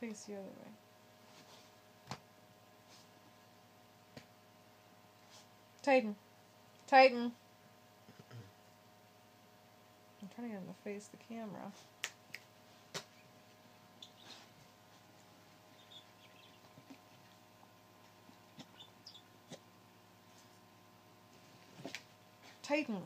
Face the other way. Tighten. Tighten. I'm trying to get him to face the camera. Tighten.